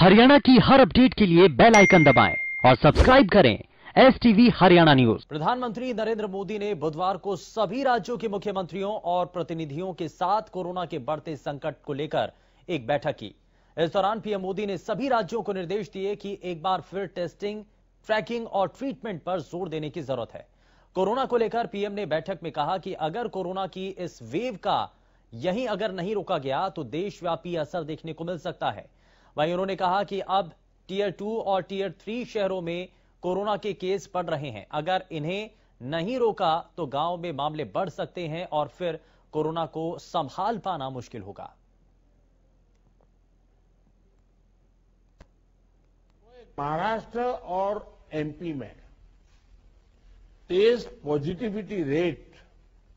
हरियाणा की हर अपडेट के लिए बेल आइकन दबाएँ और सब्सक्राइब करें एस टीवी हरियाणा न्यूज़ प्रधानमंत्री नरेंद्र मोदी ने बुधवार को सभी राज्यों के मुख्यमंत्रियों और प्रतिनिधियों के साथ कोरोना के बढ़ते संकट को लेकर एक बैठक की। इस दौरान पीएम मोदी ने सभी राज्यों को निर्देश दिए कि एक बार फिर टेस्टिंग, ट्रैकिंग और ट्रीटमेंट पर ज़ोर देने की ज़रूरत है। कोरोना को लेकर पीएम ने बैठक में कहा कि अगर कोरोना की इस वेव का यहीं अगर नहीं रोका गया तो देशव्यापी असर देखने को मिल सकता है। वहीं उन्होंने कहा कि अब टीयर टू और टीयर थ्री शहरों में कोरोना के केस बढ़ रहे हैं। अगर इन्हें नहीं रोका तो गाँव में मामले बढ़ सकते हैं और फिर कोरोना को संभाल पाना मुश्किल होगा। महाराष्ट्र और एमपी में टेस्ट पॉजिटिविटी रेट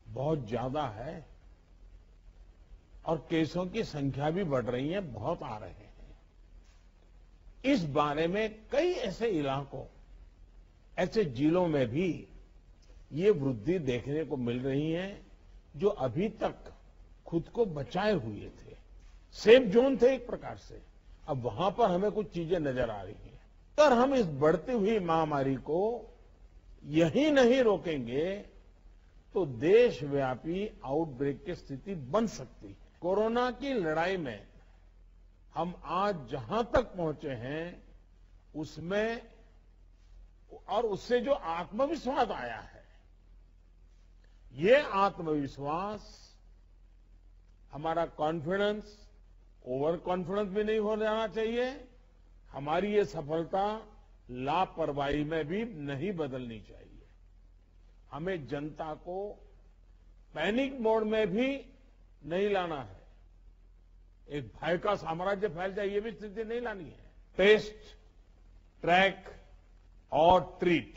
बहुत ज़्यादा है और केसों की संख्या भी बढ़ रही है, बहुत आ रहे हैं। इस बारे में कई ऐसे इलाकों, ऐसे जिलों में भी ये वृद्धि देखने को मिल रही है जो अभी तक खुद को बचाए हुए थे। सेफ़ जोन थे एक प्रकार से। अब वहाँ पर हमें कुछ चीज़ें नज़र आ रही हैं। अगर हम इस बढ़ती हुई महामारी को यही नहीं रोकेंगे तो देशव्यापी आउटब्रेक की स्थिति बन सकती। है कोरोना की लड़ाई में हम आज जहाँ तक पहुँचे हैं, उसमें और उससे जो आत्मविश्वास आया है, ये आत्मविश्वास हमारा कॉन्फिडेंस ओवर कॉन्फिडेंस भी नहीं हो जाना चाहिए, हमारी ये सफलता लापरवाही में भी नहीं बदलनी चाहिए। हमें जनता को पैनिक मोड में भी नहीं लाना है। एक भय का साम्राज्य फैल जाए, ये भी स्थिति नहीं लानी है। टेस्ट ट्रैक और ट्रीट,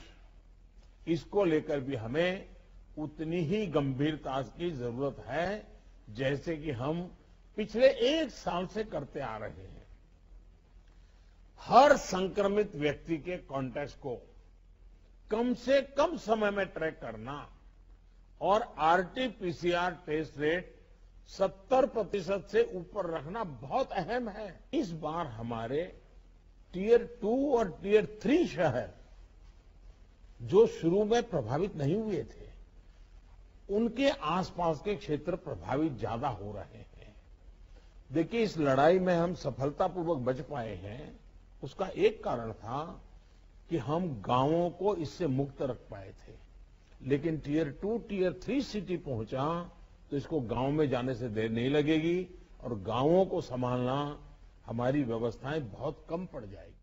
इसको लेकर भी हमें उतनी ही गंभीरता की ज़रूरत है, जैसे कि हम पिछले एक साल से करते आ रहे हैं। हर संक्रमित व्यक्ति के कॉन्टेक्ट को कम से कम समय में ट्रैक करना और आरटीपीसीआर टेस्ट रेट 70 प्रतिशत से ऊपर रखना बहुत अहम है। इस बार हमारे टीयर टू और टीयर थ्री शहर जो शुरू में प्रभावित नहीं हुए थे, उनके आसपास के क्षेत्र प्रभावित ज़्यादा हो रहे हैं। देखिए, इस लड़ाई में हम सफलतापूर्वक बच पाए हैं। उसका एक कारण था कि हम गाँवों को इससे मुक्त रख पाए थे। लेकिन tier two, tier three city पहुँचा तो इसको गाँव में जाने से देर नहीं लगेगी और गाँवों को संभालना हमारी व्यवस्थाएँ बहुत कम पड़ जाएगी।